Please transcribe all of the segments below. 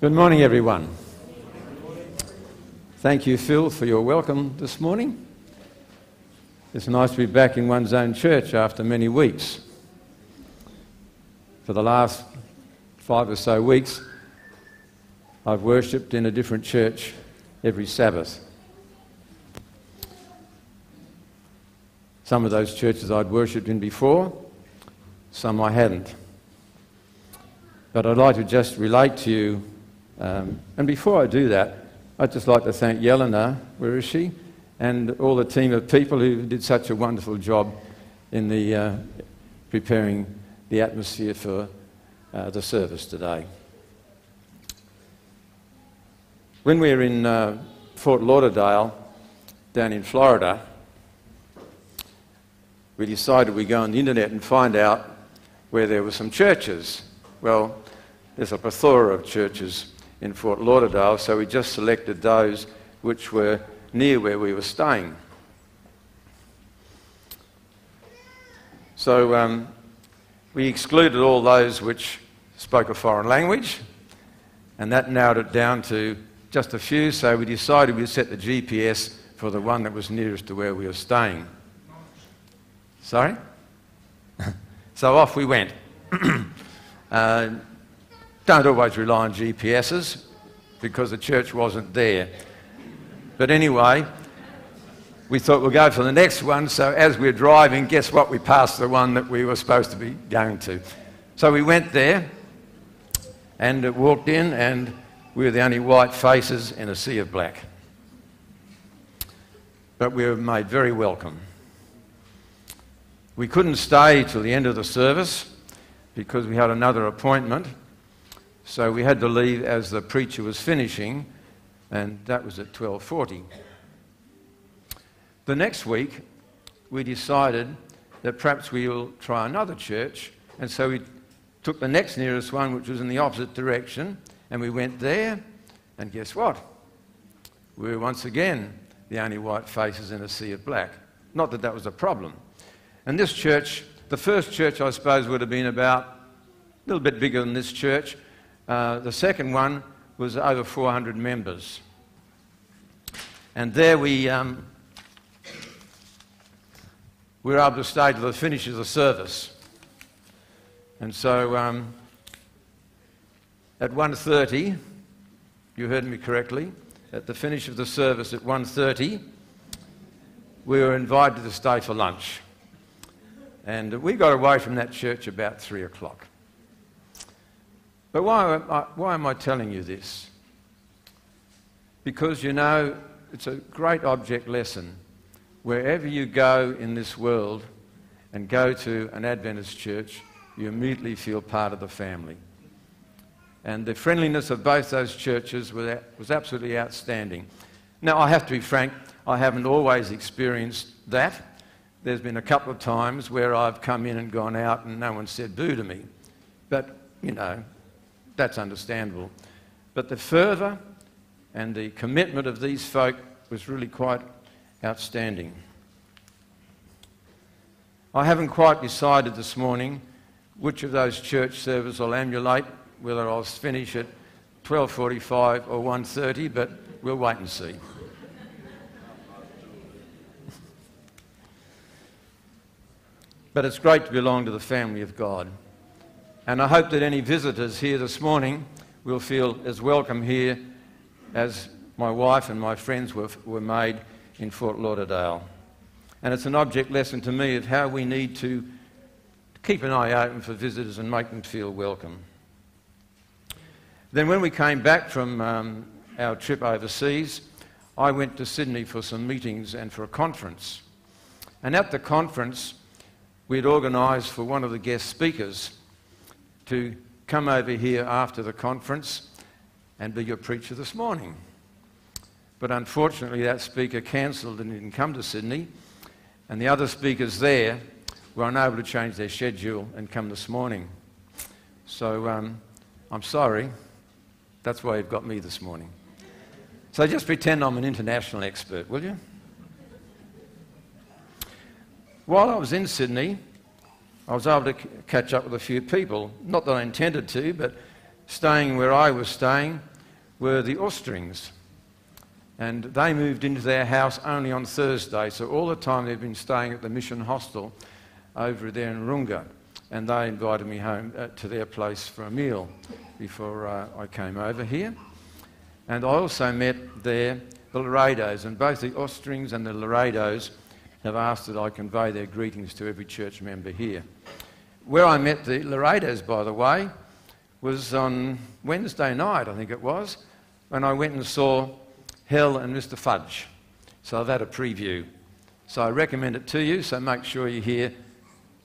Good morning, everyone. Thank you, Phil, for your welcome this morning. It's nice to be back in one's own church after many weeks. For the last five or so weeks, I've worshipped in a different church every Sabbath. Some of those churches I'd worshipped in before, some I hadn't. But I'd like to just relate to you um, and before I do that, I'd just like to thank Yelena, where is she, and all the team of people who did such a wonderful job in the, uh, preparing the atmosphere for uh, the service today. When we were in uh, Fort Lauderdale, down in Florida, we decided we'd go on the internet and find out where there were some churches. Well, there's a plethora of churches in Fort Lauderdale, so we just selected those which were near where we were staying. So um, we excluded all those which spoke a foreign language, and that narrowed it down to just a few, so we decided we'd set the GPS for the one that was nearest to where we were staying. Sorry? so off we went. uh, don't always rely on GPSs because the church wasn't there. But anyway, we thought we'll go for the next one. So as we're driving, guess what? We passed the one that we were supposed to be going to. So we went there and uh, walked in, and we were the only white faces in a sea of black. But we were made very welcome. We couldn't stay till the end of the service because we had another appointment. So we had to leave as the preacher was finishing, and that was at 12:40. The next week, we decided that perhaps we'll try another church, and so we took the next nearest one, which was in the opposite direction, and we went there, and guess what? We were once again the only white faces in a sea of black. Not that that was a problem. And this church, the first church, I suppose, would have been about a little bit bigger than this church, uh, the second one was over 400 members. And there we, um, we were able to stay to the finish of the service. And so um, at 1.30, you heard me correctly, at the finish of the service at 1.30, we were invited to stay for lunch. And we got away from that church about 3 o'clock. But why, uh, why am I telling you this? Because you know, it's a great object lesson. Wherever you go in this world and go to an Adventist church, you immediately feel part of the family. And the friendliness of both those churches was absolutely outstanding. Now, I have to be frank, I haven't always experienced that. There's been a couple of times where I've come in and gone out and no one said boo to me. But, you know, that's understandable. But the fervour and the commitment of these folk was really quite outstanding. I haven't quite decided this morning which of those church services I'll emulate, whether I'll finish at 12.45 or 1.30, but we'll wait and see. but it's great to belong to the family of God. And I hope that any visitors here this morning will feel as welcome here as my wife and my friends were, were made in Fort Lauderdale. And it's an object lesson to me of how we need to keep an eye open for visitors and make them feel welcome. Then, when we came back from um, our trip overseas, I went to Sydney for some meetings and for a conference. And at the conference, we'd organised for one of the guest speakers to come over here after the conference and be your preacher this morning. But unfortunately, that speaker cancelled and didn't come to Sydney, and the other speakers there were unable to change their schedule and come this morning. So um, I'm sorry. That's why you've got me this morning. So just pretend I'm an international expert, will you? While I was in Sydney, I was able to c- catch up with a few people. Not that I intended to, but staying where I was staying, were the Austrings. And they moved into their house only on Thursday, so all the time they've been staying at the mission hostel over there in Wahroonga. And they invited me home uh, to their place for a meal before uh, I came over here. And I also met there the Laredos, and both the Austrings and the Laredos have asked that I convey their greetings to every church member here. Where I met the Laredos, by the way, was on Wednesday night, I think it was, when I went and saw Hell and Mr. Fudge. So I've had a preview. So I recommend it to you, so make sure you're here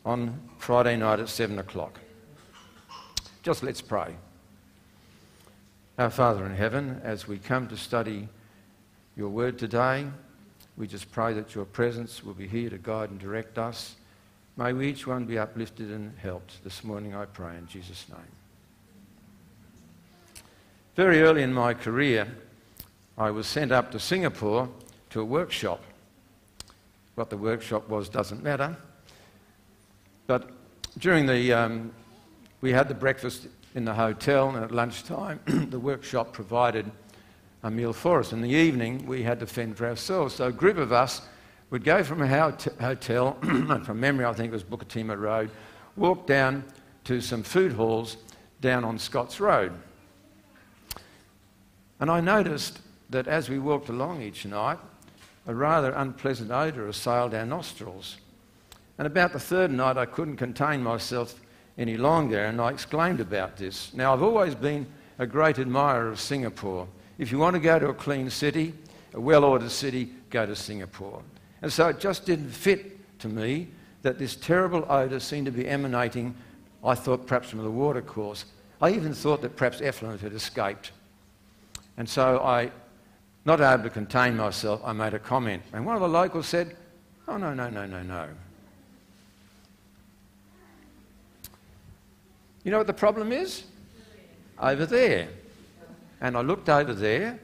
on Friday night at 7 o'clock. Just let's pray. Our Father in heaven, as we come to study your word today, we just pray that your presence will be here to guide and direct us. May we each one be uplifted and helped this morning, I pray, in Jesus' name. Very early in my career, I was sent up to Singapore to a workshop. What the workshop was doesn't matter. But during the, um, we had the breakfast in the hotel, and at lunchtime, the workshop provided a meal for us. In the evening, we had to fend for ourselves. So a group of us would go from a hotel, from memory, I think it was Bukit Timah Road, walk down to some food halls down on Scotts Road. And I noticed that as we walked along each night, a rather unpleasant odour assailed our nostrils. And about the third night, I couldn't contain myself any longer, and I exclaimed about this. Now, I've always been a great admirer of Singapore. If you want to go to a clean city, a well ordered city, go to Singapore. And so it just didn't fit to me that this terrible odour seemed to be emanating, I thought perhaps from the water course. I even thought that perhaps effluent had escaped. And so I, not able to contain myself, I made a comment. And one of the locals said, Oh, no, no, no, no, no. You know what the problem is? Over there. And I looked over there,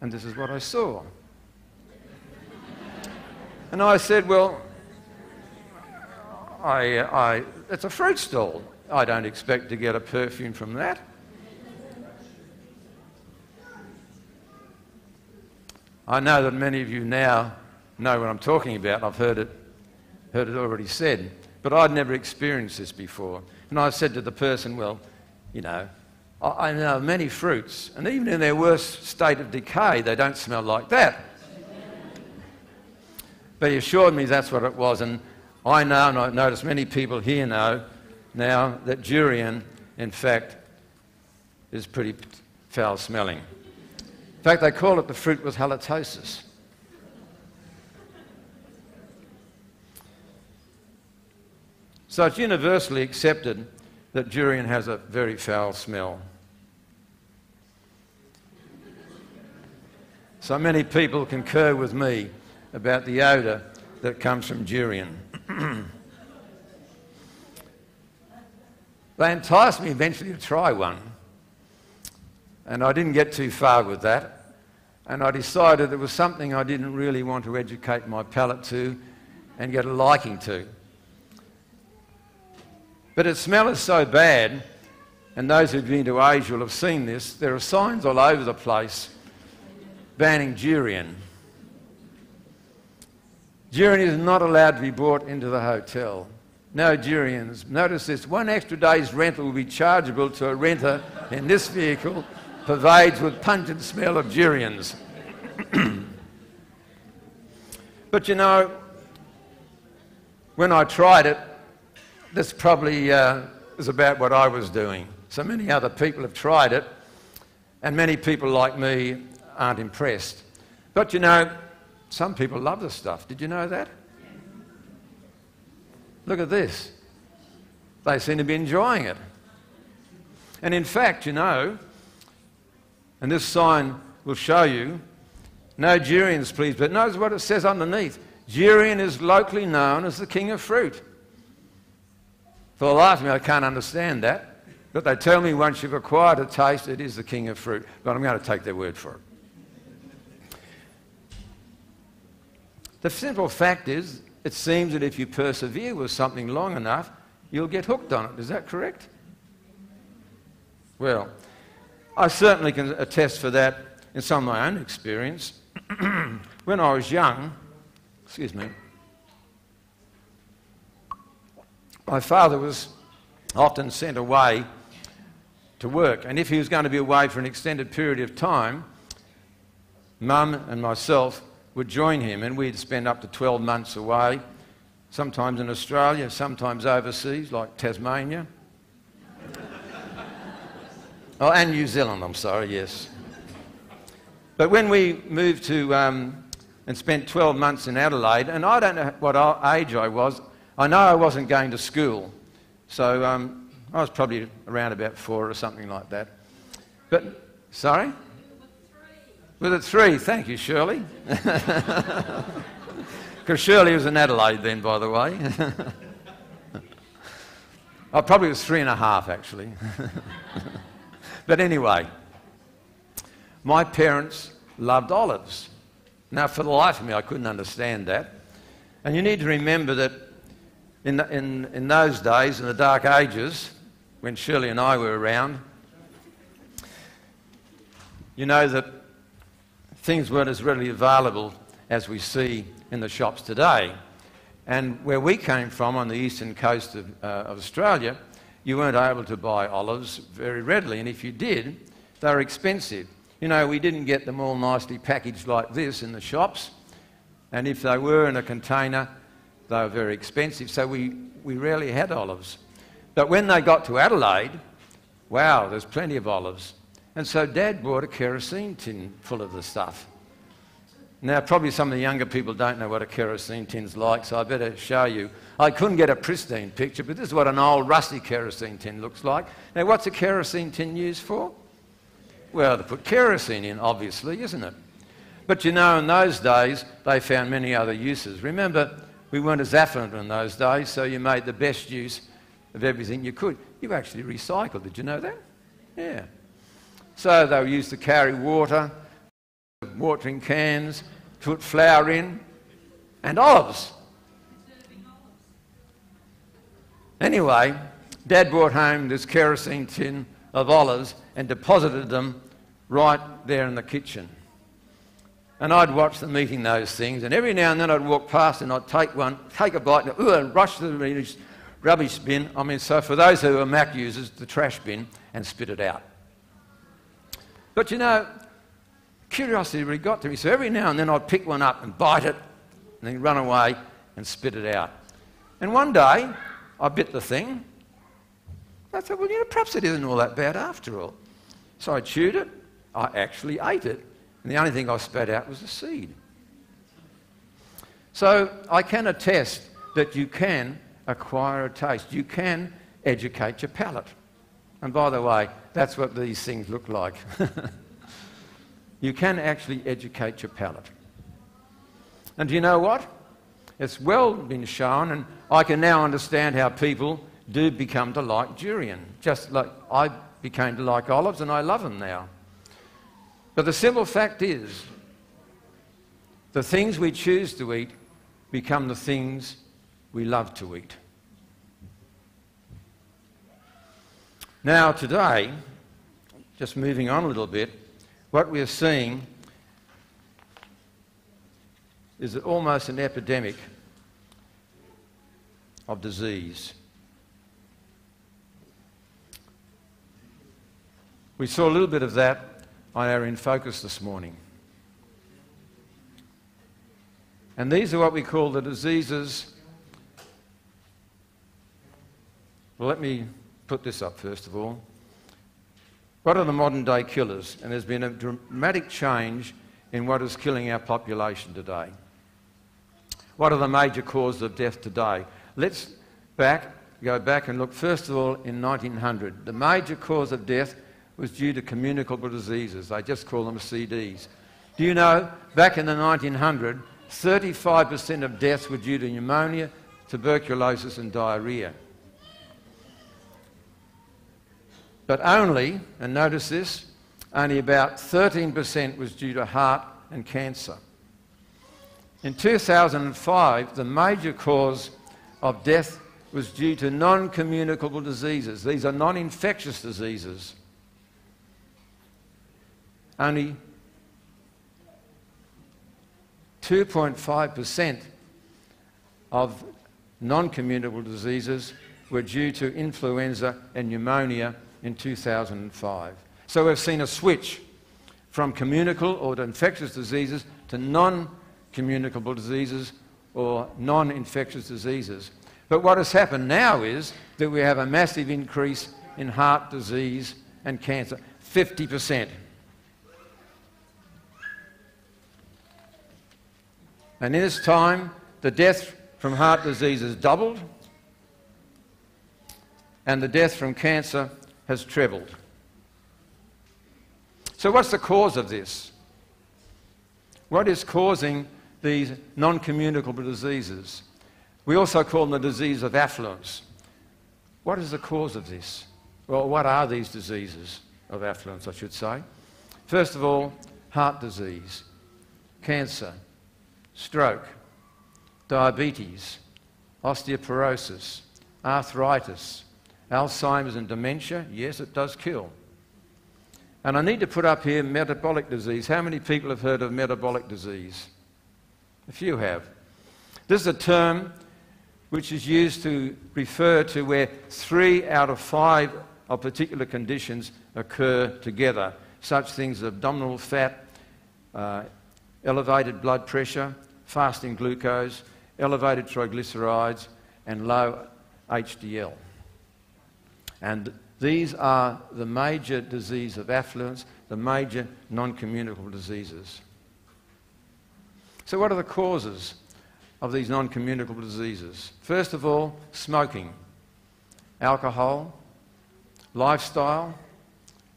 and this is what I saw. And I said, Well, I, I, it's a fruit stall. I don't expect to get a perfume from that. I know that many of you now know what I'm talking about. I've heard it, heard it already said. But I'd never experienced this before. And I said to the person, Well, you know, I know many fruits, and even in their worst state of decay, they don't smell like that. But he assured me that's what it was. And I know, and I've noticed many people here know now, that durian, in fact, is pretty foul smelling. In fact, they call it the fruit with halitosis. So it's universally accepted that durian has a very foul smell. So many people concur with me about the odour that comes from durian. they enticed me eventually to try one. And I didn't get too far with that. And I decided it was something I didn't really want to educate my palate to and get a liking to. But its smell is so bad, and those who've been to Asia will have seen this, there are signs all over the place banning durian. Durian is not allowed to be brought into the hotel. No durians. Notice this one extra day's rental will be chargeable to a renter in this vehicle pervades with pungent smell of durians. but you know, when I tried it, this probably uh, is about what I was doing. So many other people have tried it, and many people like me aren't impressed. But you know, some people love the stuff. Did you know that? Look at this. They seem to be enjoying it. And in fact, you know, and this sign will show you no please, but notice what it says underneath. Durian is locally known as the king of fruit. For the life of me, I can't understand that. But they tell me once you've acquired a taste, it is the king of fruit. But I'm going to take their word for it. The simple fact is, it seems that if you persevere with something long enough, you'll get hooked on it. Is that correct? Well, I certainly can attest for that in some of my own experience. when I was young, excuse me, my father was often sent away to work. And if he was going to be away for an extended period of time, mum and myself would join him, and we'd spend up to 12 months away, sometimes in Australia, sometimes overseas, like Tasmania. oh, and New Zealand, I'm sorry, yes. But when we moved to um, and spent 12 months in Adelaide, and I don't know what age I was, I know I wasn't going to school. So um, I was probably around about four or something like that. But, sorry? With a three, thank you, Shirley. Because Shirley was in Adelaide then, by the way. I probably was three and a half, actually. but anyway, my parents loved olives. Now, for the life of me, I couldn't understand that. And you need to remember that in, in, in those days, in the dark ages, when Shirley and I were around, you know that things weren't as readily available as we see in the shops today. And where we came from on the eastern coast of, uh, of Australia, you weren't able to buy olives very readily. And if you did, they were expensive. You know, we didn't get them all nicely packaged like this in the shops. And if they were in a container, they were very expensive. So we, we rarely had olives. But when they got to Adelaide, wow, there's plenty of olives. And so Dad bought a kerosene tin full of the stuff. Now, probably some of the younger people don't know what a kerosene tin's like, so I better show you. I couldn't get a pristine picture, but this is what an old rusty kerosene tin looks like. Now, what's a kerosene tin used for? Well, to put kerosene in, obviously, isn't it? But you know, in those days, they found many other uses. Remember, we weren't as affluent in those days, so you made the best use of everything you could. You actually recycled, did you know that? Yeah. So they were used to carry water, watering cans, put flour in, and olives. Anyway, Dad brought home this kerosene tin of olives and deposited them right there in the kitchen. And I'd watch them eating those things, and every now and then I'd walk past and I'd take one, take a bite, and, and rush to the rubbish bin. I mean, so for those who are Mac users, the trash bin, and spit it out. But you know, curiosity really got to me. So every now and then I'd pick one up and bite it and then run away and spit it out. And one day I bit the thing. I thought, well, you know, perhaps it isn't all that bad after all. So I chewed it. I actually ate it. And the only thing I spat out was the seed. So I can attest that you can acquire a taste. You can educate your palate. And by the way, that's what these things look like. you can actually educate your palate. And do you know what? It's well been shown, and I can now understand how people do become to like durian, just like I became to like olives, and I love them now. But the simple fact is, the things we choose to eat become the things we love to eat. Now, today, just moving on a little bit, what we're seeing is almost an epidemic of disease. We saw a little bit of that on our In Focus this morning. And these are what we call the diseases. Well, let me put this up first of all. What are the modern day killers? And there's been a dramatic change in what is killing our population today. What are the major causes of death today? Let's back, go back and look first of all in 1900. The major cause of death was due to communicable diseases. They just call them CDs. Do you know, back in the 1900s, 35% of deaths were due to pneumonia, tuberculosis, and diarrhea. But only, and notice this, only about 13% was due to heart and cancer. In 2005, the major cause of death was due to non communicable diseases. These are non infectious diseases. Only 2.5% of non communicable diseases were due to influenza and pneumonia in 2005. So we've seen a switch from communicable or infectious diseases to non communicable diseases or non infectious diseases. But what has happened now is that we have a massive increase in heart disease and cancer 50%. And in this time, the death from heart disease has doubled, and the death from cancer has trebled. So, what's the cause of this? What is causing these non communicable diseases? We also call them the disease of affluence. What is the cause of this? Well, what are these diseases of affluence, I should say? First of all, heart disease, cancer, stroke, diabetes, osteoporosis, arthritis, Alzheimer's and dementia. Yes, it does kill. And I need to put up here metabolic disease. How many people have heard of metabolic disease? A few have. This is a term which is used to refer to where three out of five of particular conditions occur together, such things as abdominal fat, uh, elevated blood pressure, fasting glucose, elevated triglycerides, and low HDL. And these are the major disease of affluence, the major non-communicable diseases. So what are the causes of these non-communicable diseases? First of all, smoking, alcohol, lifestyle,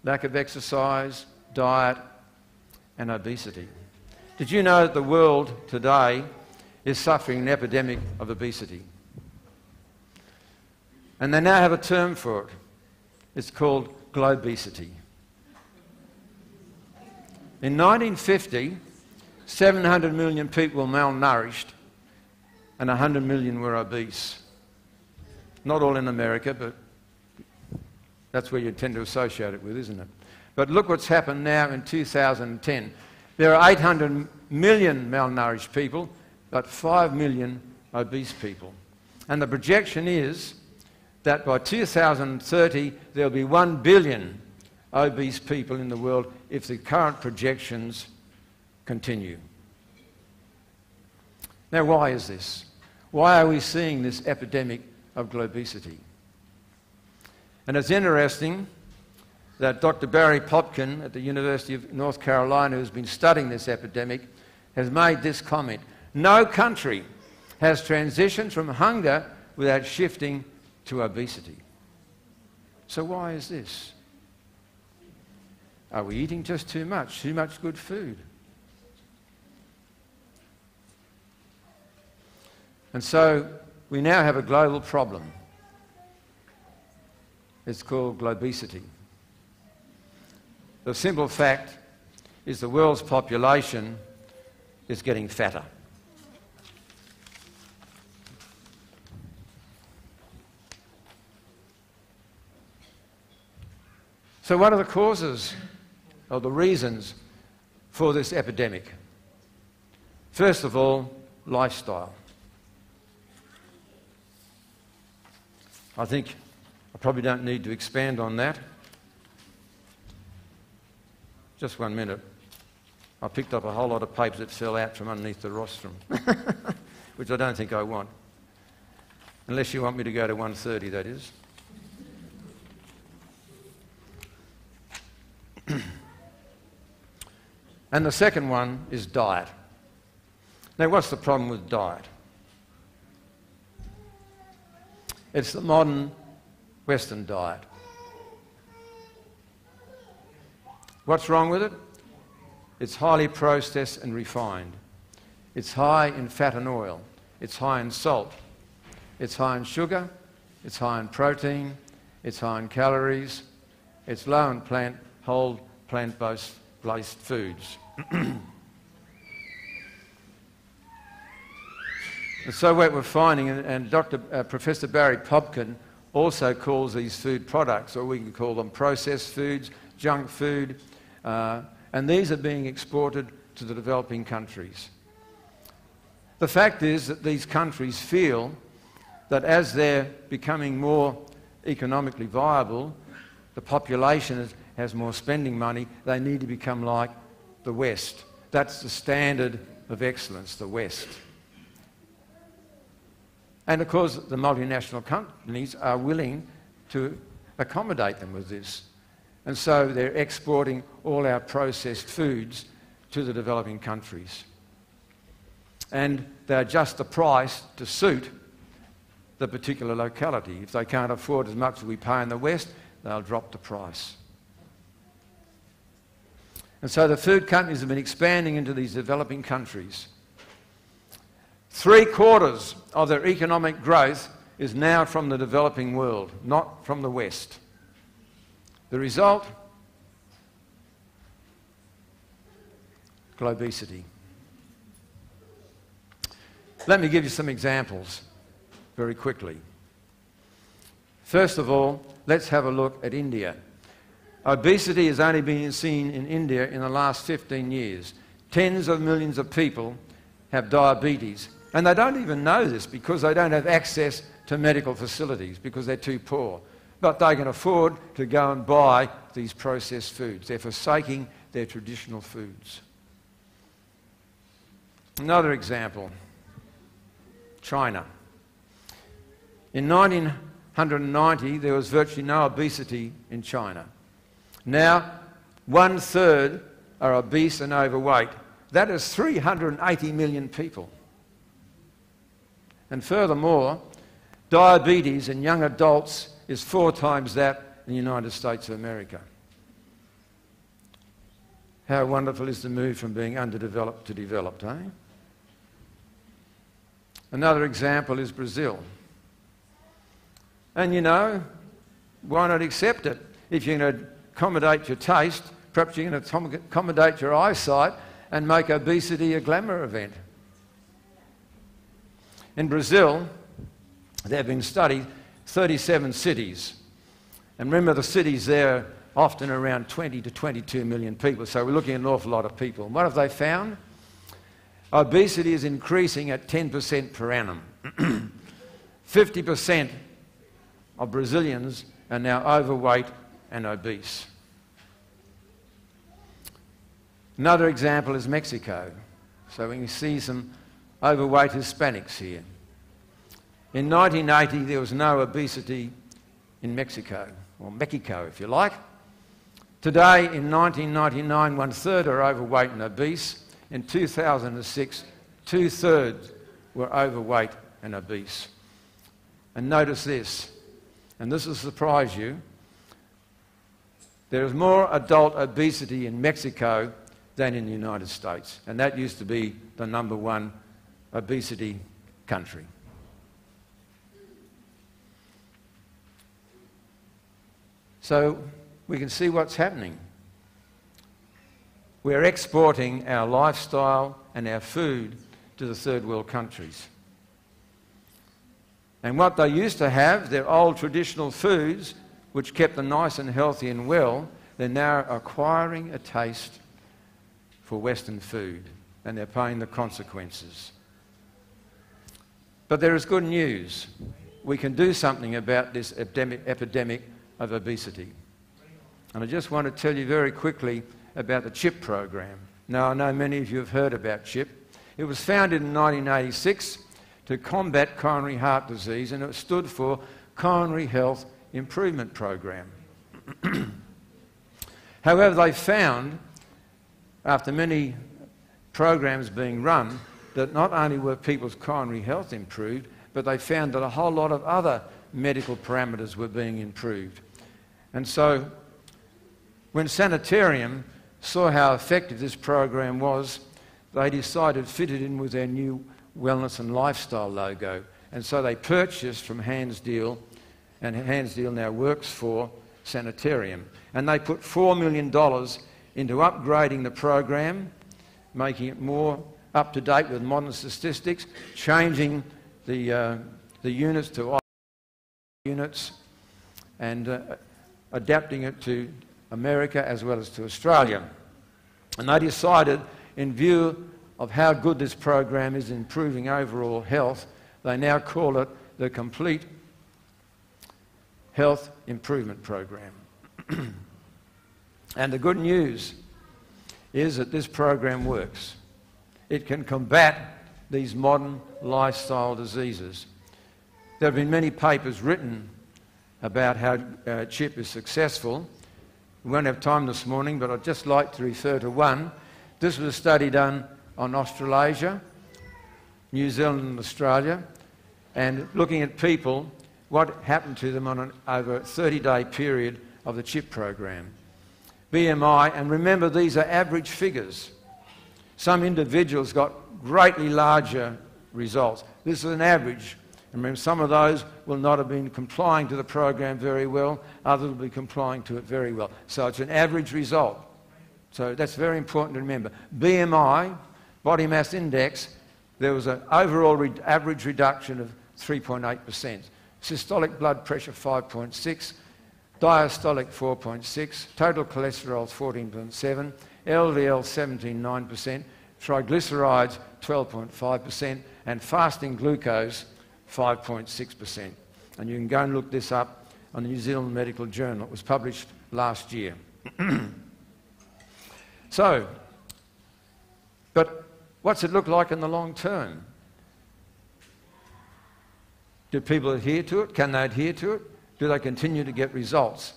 lack of exercise, diet, and obesity. Did you know that the world today is suffering an epidemic of obesity? And they now have a term for it. It's called globesity. In 1950, 700 million people were malnourished and 100 million were obese. Not all in America, but that's where you tend to associate it with, isn't it? But look what's happened now in 2010. There are 800 million malnourished people, but 5 million obese people. And the projection is that by 2030 there'll be 1 billion obese people in the world if the current projections continue. Now, why is this? Why are we seeing this epidemic of globesity? And it's interesting that Dr. Barry Popkin at the University of North Carolina, who's been studying this epidemic, has made this comment. No country has transitioned from hunger without shifting to obesity. So, why is this? Are we eating just too much? Too much good food? And so we now have a global problem. It's called globesity. The simple fact is the world's population is getting fatter. So, what are the causes or the reasons for this epidemic? First of all, lifestyle. I think I probably don't need to expand on that. Just one minute. I picked up a whole lot of papers that fell out from underneath the rostrum, which I don't think I want. Unless you want me to go to 1.30, that is. and the second one is diet. Now, what's the problem with diet? It's the modern Western diet. What's wrong with it? It's highly processed and refined. It's high in fat and oil. It's high in salt. It's high in sugar. It's high in protein. It's high in calories. It's low in plant, whole plant-based foods. And so what we're finding, and, and Dr. Uh, Professor Barry Popkin also calls these food products, or we can call them processed foods, junk food, uh, and these are being exported to the developing countries. The fact is that these countries feel that as they're becoming more economically viable, the population has more spending money, they need to become like the West. That's the standard of excellence, the West. And of course, the multinational companies are willing to accommodate them with this. And so they're exporting all our processed foods to the developing countries. And they adjust the price to suit the particular locality. If they can't afford as much as we pay in the West, they'll drop the price. And so the food companies have been expanding into these developing countries. Three quarters of their economic growth is now from the developing world, not from the West. The result? Globesity. Let me give you some examples very quickly. First of all, let's have a look at India. Obesity has only been seen in India in the last 15 years. Tens of millions of people have diabetes, and they don't even know this because they don't have access to medical facilities because they're too poor. But they can afford to go and buy these processed foods. They're forsaking their traditional foods. Another example China. In 1990, there was virtually no obesity in China. Now, one third are obese and overweight. That is 380 million people. And furthermore, diabetes in young adults is four times that in the United States of America. How wonderful is the move from being underdeveloped to developed, eh? Another example is Brazil. And you know, why not accept it? If you can accommodate your taste, perhaps you can accommodate your eyesight and make obesity a glamour event. In Brazil, there have been studied 37 cities. And remember, the cities there often around 20 to 22 million people, so we're looking at an awful lot of people. And what have they found? Obesity is increasing at 10% per annum. 50% of Brazilians are now overweight and obese. Another example is Mexico. So we can see some overweight Hispanics here. In 1980, there was no obesity in Mexico, or Mexico if you like. Today, in 1999, one third are overweight and obese. In 2006, two thirds were overweight and obese. And notice this, and this will surprise you there is more adult obesity in Mexico than in the United States, and that used to be the number one obesity country. So we can see what's happening. We're exporting our lifestyle and our food to the third world countries. And what they used to have, their old traditional foods, which kept them nice and healthy and well, they're now acquiring a taste for Western food and they're paying the consequences. But there is good news. We can do something about this epidemic, epidemic of obesity. And I just want to tell you very quickly about the CHIP program. Now, I know many of you have heard about CHIP. It was founded in 1986 to combat coronary heart disease, and it stood for Coronary Health Improvement Program. However, they found, after many programs being run, that not only were people's coronary health improved, but they found that a whole lot of other medical parameters were being improved. And so, when Sanitarium saw how effective this program was, they decided to fit it in with their new wellness and lifestyle logo. And so they purchased from Hans Diehl, and Hans Diehl now works for Sanitarium. And they put $4 million into upgrading the program, making it more up to date with modern statistics, changing the, uh, the units to units, and uh, adapting it to America as well as to Australia. And they decided, in view of how good this program is in improving overall health, they now call it the Complete Health Improvement Program. and the good news is that this program works. It can combat these modern lifestyle diseases. There have been many papers written about how uh, CHIP is successful. We won't have time this morning, but I'd just like to refer to one. This was a study done on Australasia, New Zealand, and Australia, and looking at people, what happened to them on an over 30 day period of the CHIP program. BMI, and remember these are average figures. Some individuals got greatly larger results. This is an average. Remember, some of those will not have been complying to the program very well, others will be complying to it very well. So it's an average result. So that's very important to remember. BMI, body mass index, there was an overall re- average reduction of 3.8%. Systolic blood pressure 5.6, diastolic 4.6, total cholesterol 14.7, LDL 17.9%, triglycerides 12.5%, and fasting glucose 5.6%. And you can go and look this up on the New Zealand Medical Journal. It was published last year. so, but what's it look like in the long term? Do people adhere to it? Can they adhere to it? Do they continue to get results?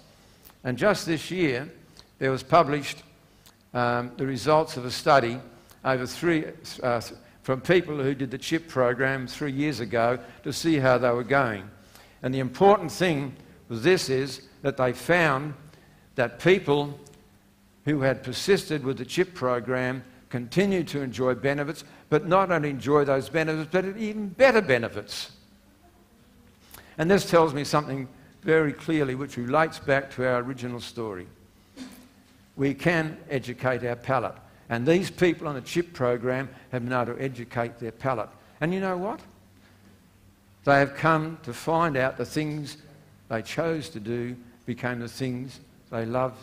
And just this year, there was published um, the results of a study over three, uh, from people who did the CHIP program three years ago to see how they were going. And the important thing with this is that they found that people who had persisted with the CHIP program continued to enjoy benefits, but not only enjoy those benefits, but even better benefits. And this tells me something very clearly which relates back to our original story. We can educate our palate. And these people on the CHIP program have been able to educate their palate. And you know what? They have come to find out the things they chose to do became the things they love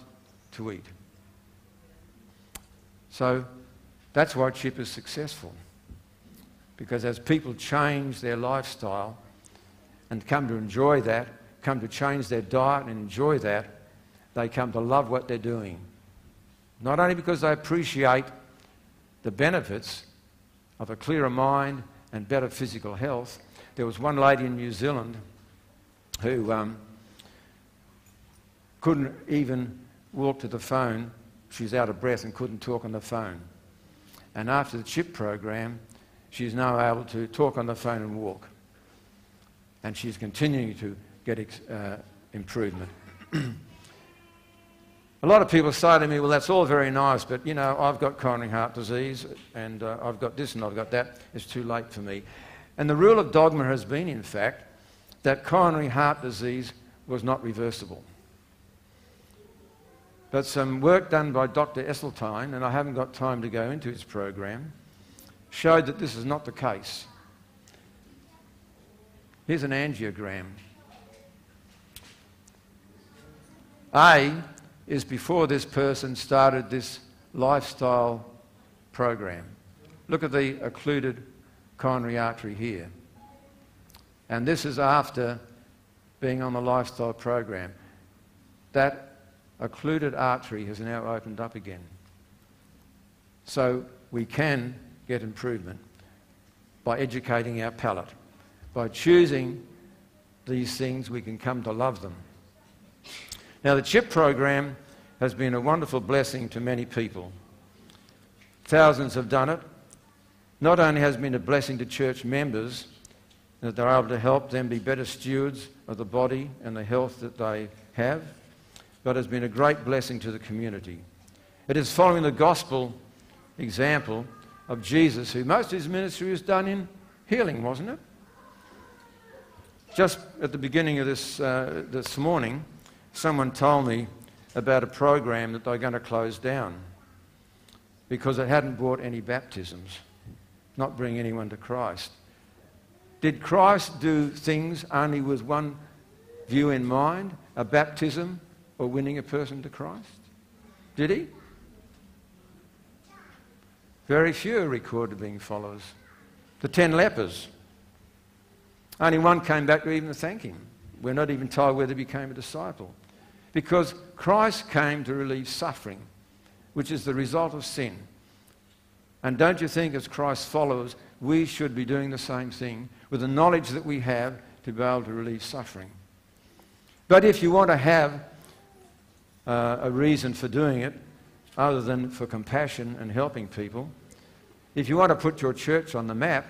to eat. So that's why CHIP is successful. Because as people change their lifestyle and come to enjoy that, come to change their diet and enjoy that, they come to love what they're doing. Not only because they appreciate the benefits of a clearer mind and better physical health. There was one lady in New Zealand who um, couldn't even walk to the phone. She was out of breath and couldn't talk on the phone. And after the CHIP program, she's now able to talk on the phone and walk. And she's continuing to get uh, improvement. A lot of people say to me, well, that's all very nice, but you know, I've got coronary heart disease and uh, I've got this and I've got that. It's too late for me. And the rule of dogma has been, in fact, that coronary heart disease was not reversible. But some work done by Dr. Esselstyn, and I haven't got time to go into his program, showed that this is not the case. Here's an angiogram. A is before this person started this lifestyle program. Look at the occluded coronary artery here. And this is after being on the lifestyle program. That occluded artery has now opened up again. So we can get improvement by educating our palate. By choosing these things, we can come to love them. Now, the CHIP program has been a wonderful blessing to many people. Thousands have done it. Not only has it been a blessing to church members that they're able to help them be better stewards of the body and the health that they have, but has been a great blessing to the community. It is following the gospel example of Jesus, who most of his ministry was done in healing, wasn't it? Just at the beginning of this, uh, this morning, someone told me about a program that they're going to close down because it hadn't brought any baptisms, not bring anyone to Christ. Did Christ do things only with one view in mind, a baptism or winning a person to Christ? Did he? Very few are recorded being followers. The ten lepers. Only one came back to even thank him. We're not even told whether he became a disciple. Because Christ came to relieve suffering, which is the result of sin. And don't you think, as Christ's followers, we should be doing the same thing with the knowledge that we have to be able to relieve suffering? But if you want to have uh, a reason for doing it, other than for compassion and helping people, if you want to put your church on the map,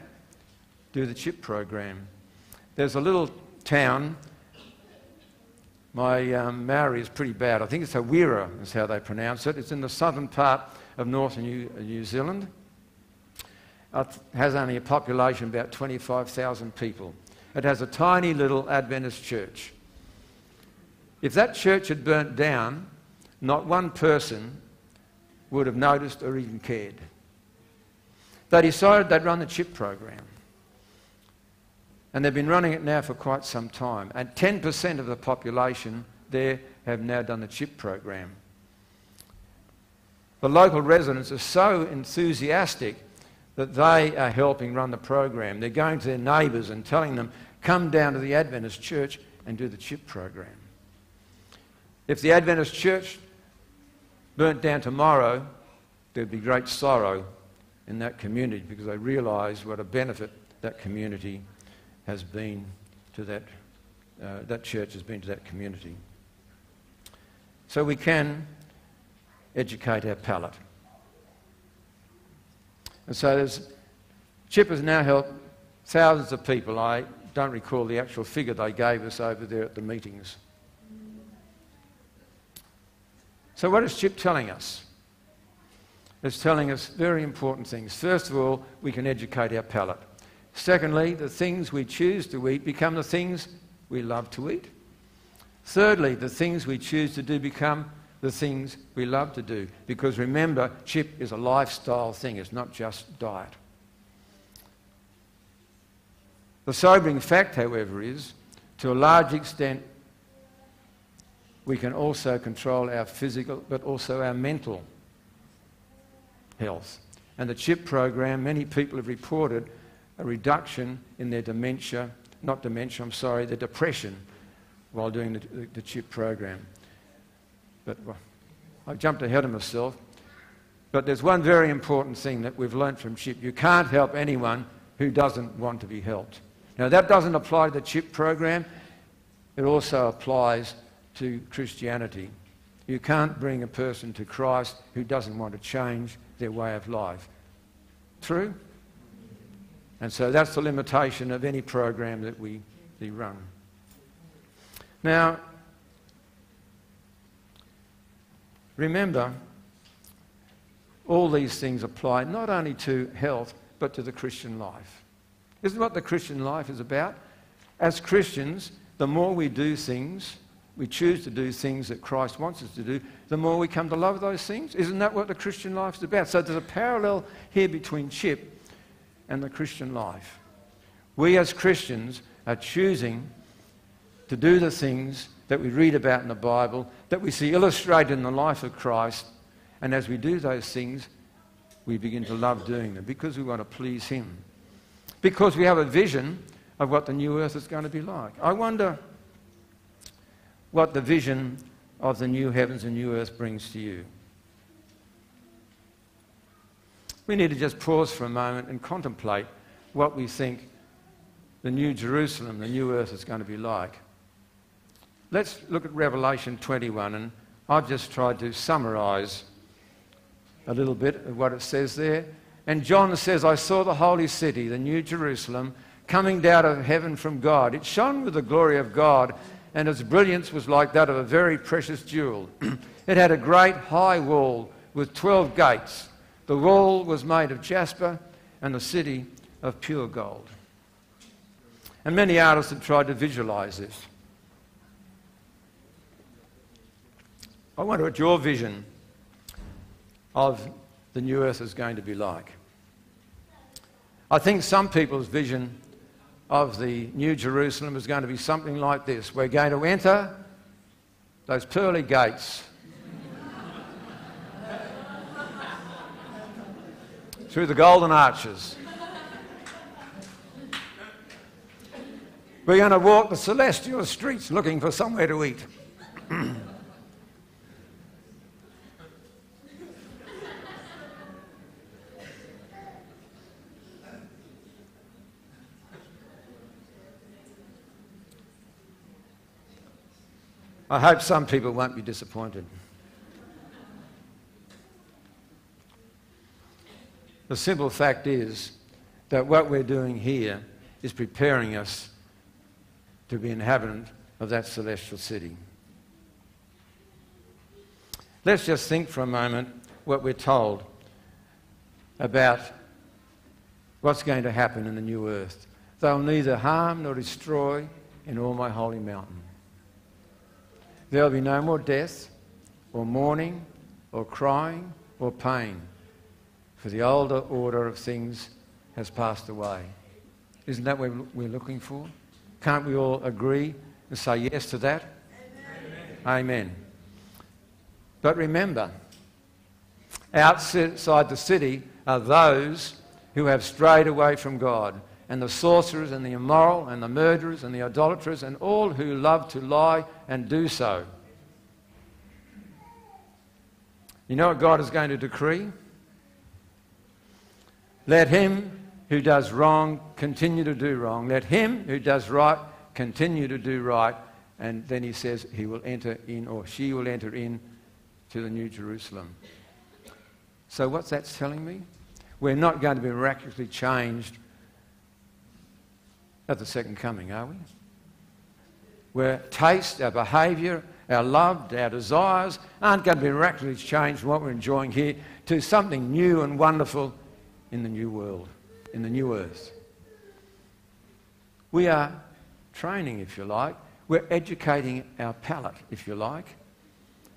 do the CHIP program. There's a little town my um, Maori is pretty bad. I think it's Hawera is how they pronounce it. It's in the southern part of northern New, uh, New Zealand. It has only a population of about 25,000 people. It has a tiny little Adventist church. If that church had burnt down, not one person would have noticed or even cared. They decided they'd run the CHIP program. And they've been running it now for quite some time. And 10% of the population there have now done the CHIP program. The local residents are so enthusiastic that they are helping run the program. They're going to their neighbours and telling them, come down to the Adventist church and do the CHIP program. If the Adventist church burnt down tomorrow, there'd be great sorrow in that community because they realise what a benefit that community has been to that, uh, that church has been to that community. So we can educate our palate. And so CHIP has now helped thousands of people. I don't recall the actual figure they gave us over there at the meetings. So what is CHIP telling us? It's telling us very important things. First of all, we can educate our palate. Secondly, the things we choose to eat become the things we love to eat. Thirdly, the things we choose to do become the things we love to do. Because remember, chip is a lifestyle thing, it's not just diet. The sobering fact, however, is to a large extent, we can also control our physical but also our mental health. And the CHIP program, many people have reported a reduction in their dementia, not dementia, I'm sorry, their depression while doing the, the, the CHIP program. But well, I jumped ahead of myself. But there's one very important thing that we've learned from CHIP. You can't help anyone who doesn't want to be helped. Now, that doesn't apply to the CHIP program. It also applies to Christianity. You can't bring a person to Christ who doesn't want to change their way of life. True? And so that's the limitation of any program that we, we run. Now, remember, all these things apply not only to health, but to the Christian life. Isn't what the Christian life is about? As Christians, the more we do things, we choose to do things that Christ wants us to do, the more we come to love those things. Isn't that what the Christian life is about? So there's a parallel here between CHIP and the Christian life. We as Christians are choosing to do the things that we read about in the Bible, that we see illustrated in the life of Christ, and as we do those things, we begin to love doing them because we want to please Him. Because we have a vision of what the new earth is going to be like. I wonder what the vision of the new heavens and new earth brings to you. We need to just pause for a moment and contemplate what we think the new Jerusalem, the new earth is going to be like. Let's look at Revelation 21, and I've just tried to summarize a little bit of what it says there. And John says, I saw the holy city, the new Jerusalem, coming down of heaven from God. It shone with the glory of God, and its brilliance was like that of a very precious jewel. it had a great high wall with 12 gates the wall was made of jasper and the city of pure gold. And many artists have tried to visualize this. I wonder what your vision of the new earth is going to be like. I think some people's vision of the new Jerusalem is going to be something like this. We're going to enter those pearly gates through the golden arches. We're going to walk the celestial streets looking for somewhere to eat. I hope some people won't be disappointed. The simple fact is that what we're doing here is preparing us to be inhabitant of that celestial city. Let's just think for a moment what we're told about what's going to happen in the new earth. They'll neither harm nor destroy in all my holy mountain. There'll be no more death, or mourning, or crying, or pain, for the older order of things has passed away. Isn't that what we're looking for? Can't we all agree and say yes to that? Amen. Amen. But remember, outside the city are those who have strayed away from God, and the sorcerers, and the immoral, and the murderers, and the idolaters, and all who love to lie and do so. You know what God is going to decree? Let him who does wrong continue to do wrong. Let him who does right continue to do right. And then he says he will enter in, or she will enter in to the New Jerusalem. So, what's that telling me? We're not going to be miraculously changed at the second coming, are we? Where taste, our behaviour, our love, our desires aren't going to be miraculously changed from what we're enjoying here to something new and wonderful in the new world in the new earth. We are training, if you like. We're educating our palate, if you like.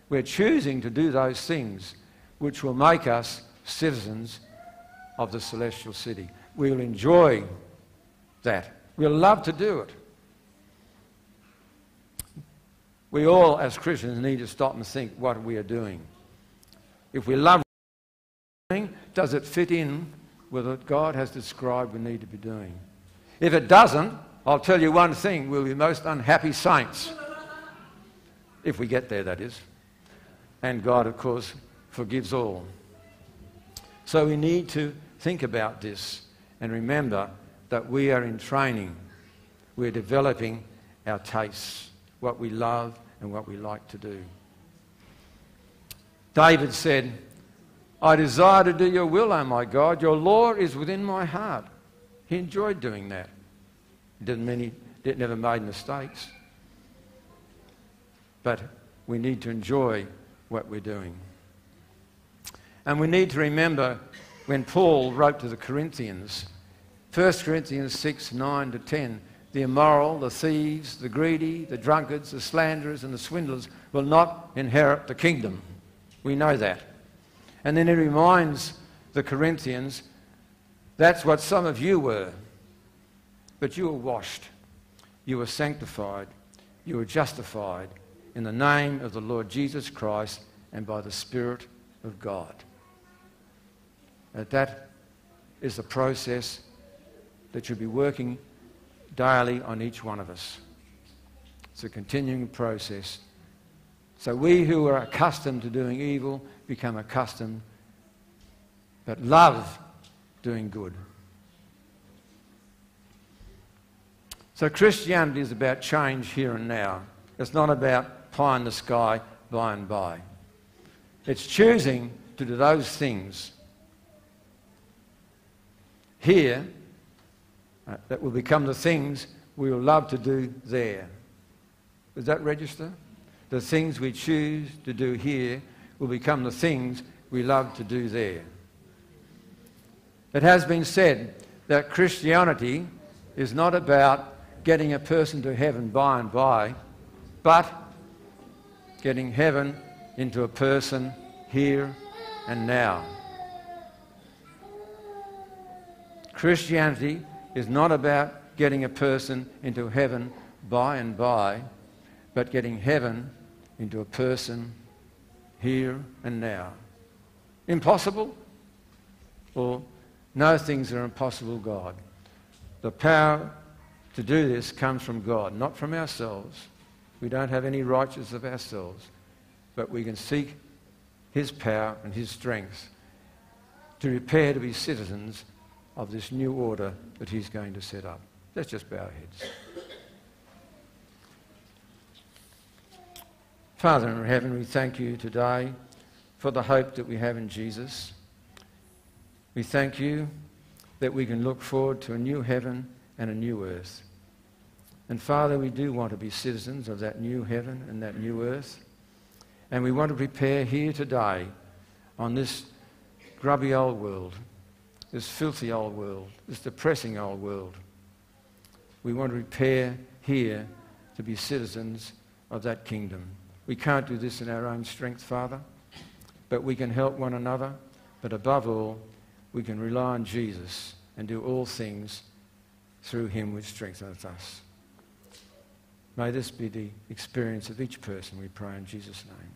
We're choosing to do those things which will make us citizens of the celestial city. We'll enjoy that. We'll love to do it. We all, as Christians, need to stop and think what we are doing. If we love does it fit in with what God has described we need to be doing. If it doesn't, I'll tell you one thing we'll be most unhappy saints. If we get there, that is. And God, of course, forgives all. So we need to think about this and remember that we are in training. We're developing our tastes, what we love and what we like to do. David said, I desire to do your will, O my God. Your law is within my heart. He enjoyed doing that. Didn't mean he did, never made mistakes. But we need to enjoy what we're doing. And we need to remember when Paul wrote to the Corinthians, 1 Corinthians 6 9 to 10, the immoral, the thieves, the greedy, the drunkards, the slanderers, and the swindlers will not inherit the kingdom. We know that. And then he reminds the Corinthians that's what some of you were. But you were washed, you were sanctified, you were justified in the name of the Lord Jesus Christ and by the Spirit of God. And that is the process that should be working daily on each one of us. It's a continuing process. So we who are accustomed to doing evil become accustomed, but love doing good. So Christianity is about change here and now. It's not about pie in the sky by and by. It's choosing to do those things here uh, that will become the things we will love to do there. Does that register? The things we choose to do here will become the things we love to do there. It has been said that Christianity is not about getting a person to heaven by and by, but getting heaven into a person here and now. Christianity is not about getting a person into heaven by and by, but getting heaven into a person here and now. Impossible? Or No things are impossible, God. The power to do this comes from God, not from ourselves. We don't have any righteousness of ourselves, but we can seek His power and His strength to prepare to be citizens of this new order that He's going to set up. Let's just bow our heads. Father in heaven, we thank you today for the hope that we have in Jesus. We thank you that we can look forward to a new heaven and a new earth. And Father, we do want to be citizens of that new heaven and that new earth. And we want to prepare here today on this grubby old world, this filthy old world, this depressing old world. We want to prepare here to be citizens of that kingdom. We can't do this in our own strength, Father, but we can help one another. But above all, we can rely on Jesus and do all things through him which strengthens us. May this be the experience of each person, we pray in Jesus' name.